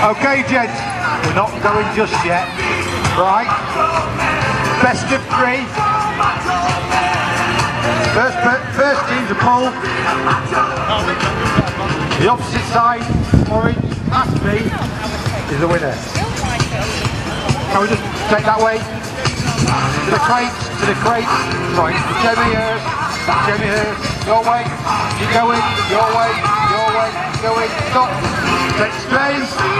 Okay, gents, we're not going just yet. Right? Best of three. First, first team to pull. The opposite side, orange, past me, is the winner. Can we just take that way? To the crates, to the crates. Sorry, Jemmy Hirst, Jemmy Hirst, your way, keep going, your way, your way, going, stop. Take strain.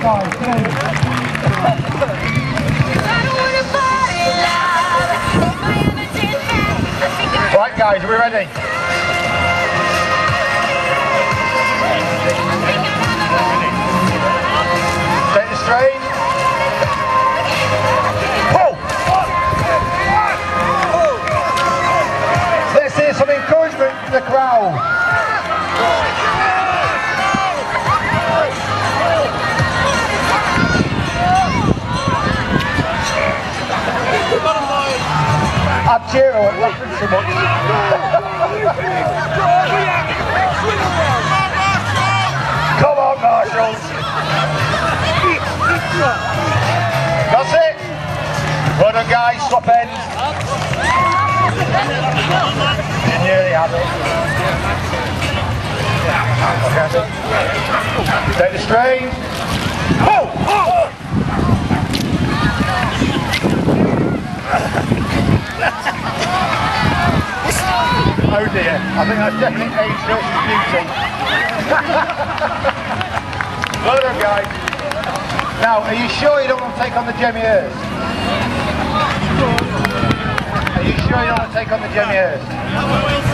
guys. Right, guys, are we ready? Take the straight. Let's hear some encouragement from the crowd. I'm laughing so much. Come on, Marshals. That's it. Well done, guys. Swap ends. You nearly have it. The strain. Oh dear, I think that's definitely age versus beauty. well done guys. Now, are you sure you don't want to take on the Jemmy Hirst? Are you sure you don't want to take on the Jemmy Hirst?